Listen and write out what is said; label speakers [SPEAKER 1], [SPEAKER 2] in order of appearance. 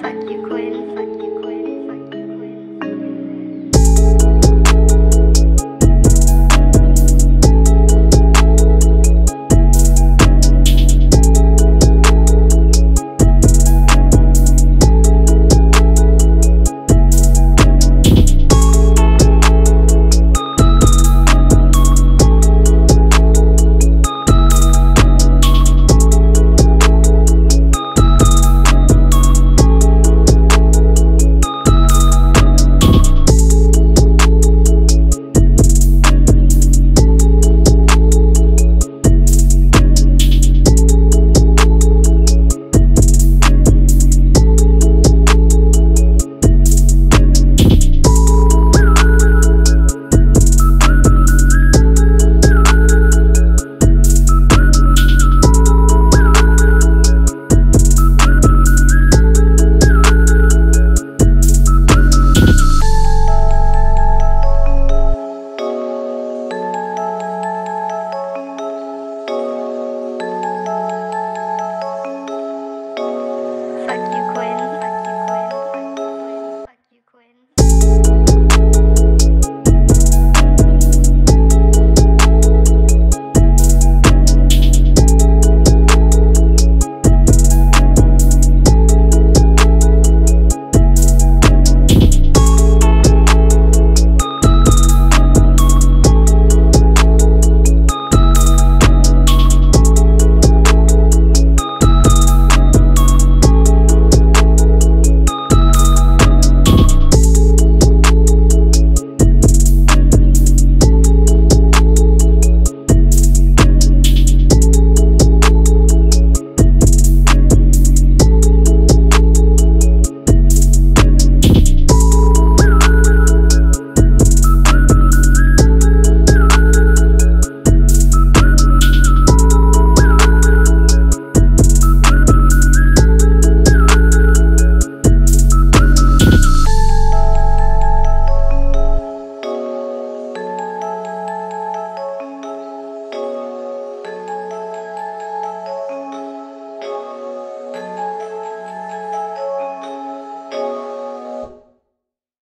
[SPEAKER 1] fuck you, Quinn. Fuck